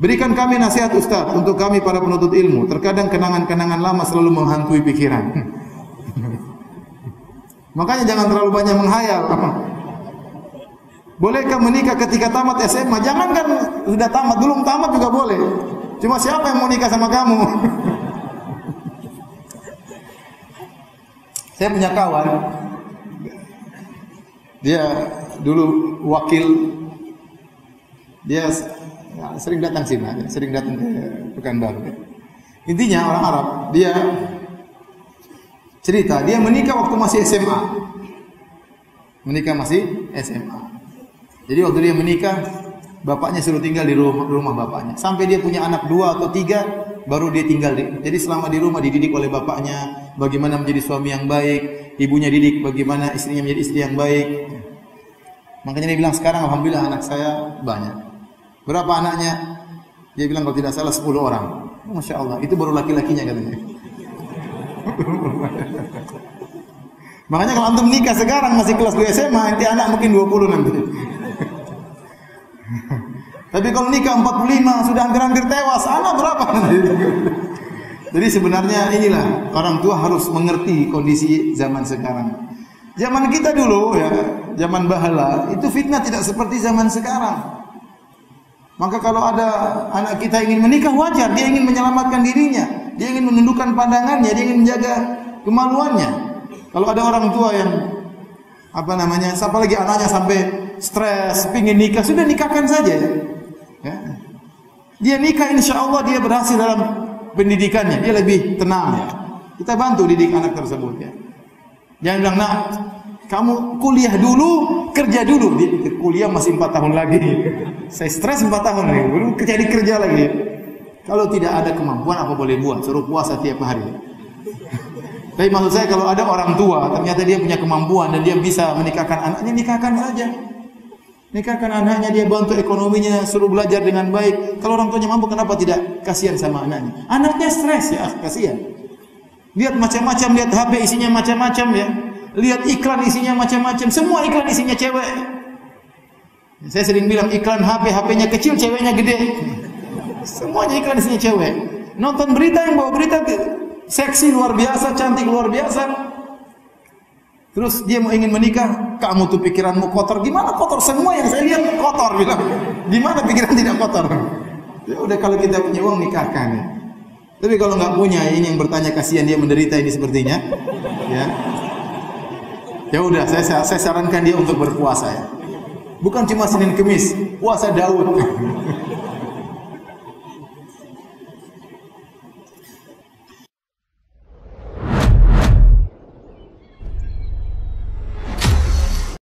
Berikan kami nasihat Ustaz untuk kami para penuntut ilmu. Terkadang kenangan-kenangan lama selalu menghantui pikiran. Makanya jangan terlalu banyak menghayal. Bolehkah menikah ketika tamat SMA? Jangan kan sudah tamat, belum tamat juga boleh. Cuma siapa yang mau nikah sama kamu? Saya punya kawan, dia dulu wakil, dia ya, sering datang sini, sering datang ke Pekanbaru. Intinya orang Arab, dia cerita, dia menikah waktu masih SMA. Menikah masih SMA. Jadi waktu dia menikah, bapaknya suruh tinggal di rumah, rumah bapaknya. Sampai dia punya anak dua atau tiga, baru dia tinggal. Di, jadi selama di rumah dididik oleh bapaknya, bagaimana menjadi suami yang baik, ibunya didik bagaimana istrinya menjadi istri yang baik. Makanya dia bilang sekarang alhamdulillah anak saya banyak. Berapa anaknya? Dia bilang kalau tidak salah 10 orang. Masya Allah, itu baru laki-lakinya katanya. Makanya kalau antum nikah sekarang masih kelas 2 SMA, nanti anak mungkin 20 nanti. Tapi kalau nikah 45 sudah hampir-hampir tewas, anak berapa nanti? Jadi sebenarnya inilah orang tua harus mengerti kondisi zaman sekarang. Zaman kita dulu ya, zaman bahala, itu fitnah tidak seperti zaman sekarang. Maka kalau ada anak kita ingin menikah wajar, dia ingin menyelamatkan dirinya, dia ingin menundukkan pandangannya, dia ingin menjaga kemaluannya. Kalau ada orang tua yang apa namanya, siapa lagi anaknya sampai stres, pingin nikah, sudah nikahkan saja. Ya. Dia nikah, insya Allah dia berhasil dalam pendidikannya, dia lebih tenang. Ya. Kita bantu didik anak tersebut. Ya. Jangan bilang, nak, kamu kuliah dulu, kerja dulu. Dia kuliah masih empat tahun lagi. Saya stres empat tahun lagi, belum jadi kerja lagi. Kalau tidak ada kemampuan apa boleh buat? Suruh puasa tiap hari. Tapi maksud saya kalau ada orang tua ternyata dia punya kemampuan dan dia bisa menikahkan anaknya, nikahkan saja. Nikahkan anaknya, dia bantu ekonominya, suruh belajar dengan baik. Kalau orang tuanya mampu, kenapa tidak kasihan sama anaknya? Anaknya stres ya, kasihan. Lihat macam-macam, lihat HP isinya macam-macam ya. Lihat iklan isinya macam-macam. Semua iklan isinya cewek. Saya sering bilang iklan HP, HP-nya kecil, ceweknya gede. Semuanya iklan isinya cewek. Nonton berita yang bawa berita seksi luar biasa, cantik luar biasa. Terus dia mau ingin menikah, kamu tuh pikiranmu kotor. Gimana kotor? Semua yang saya lihat kotor bilang. Gimana pikiran tidak kotor? Ya udah kalau kita punya uang nikahkan. Tapi kalau nggak punya, ini yang bertanya kasihan dia menderita ini sepertinya. Ya. Ya udah, saya saya sarankan dia untuk berpuasa ya. Bukan cuma Senin Kemis, puasa Daud.